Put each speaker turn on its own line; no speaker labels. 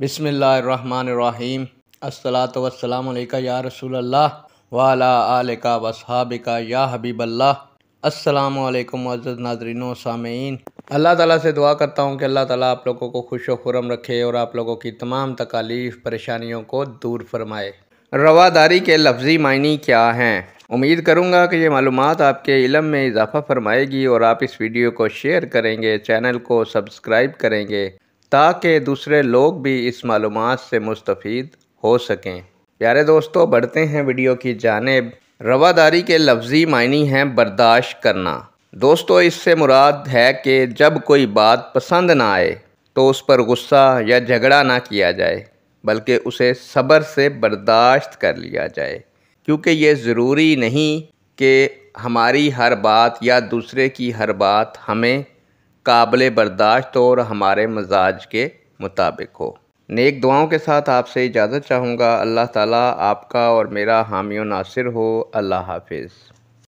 बिसमीम अस्सलातु वस्सलाम या रसूल अल्लाह वाला आलिका वसहाबिका या हबीब अल्लाह अस्सलाम वालेकुम अज़्ज़ नाजरीन सामीन अल्लाह ताला से दुआ करता हूँ कि अल्लाह ताला आप लोगों को खुश खुरम रखे और आप लोगों की तमाम तकालीफ, परेशानियों को दूर फरमाए। रवादारी के लफ्ज़ी मायनी क्या हैं? उम्मीद करूँगा कि ये मालूम आपके इलम में इजाफ़ा फरमाएगी और आप इस वीडियो को शेयर करेंगे, चैनल को सब्सक्राइब करेंगे। ताकि दूसरे लोग भी इस मालूम से मुस्तफ़ हो सकें। प्यारे दोस्तों, बढ़ते हैं वीडियो की जानब। रवादारी के लफ्ज़ी मायनी हैं बर्दाश्त करना। दोस्तों, इससे मुराद है कि जब कोई बात पसंद ना आए तो उस पर गुस्सा या झगड़ा ना किया जाए, बल्कि उसे सब्र से बर्दाश्त कर लिया जाए। क्योंकि ये ज़रूरी नहीं कि हमारी हर बात या दूसरे की हर बात हमें काबिल बर्दाश्त और हमारे मजाज के मुताबिक हो। नेक दुआओं के साथ आपसे इजाज़त चाहूँगा। अल्लाह ताला आपका और मेरा हामी नासिर हो। अल्लाह हाफिज़।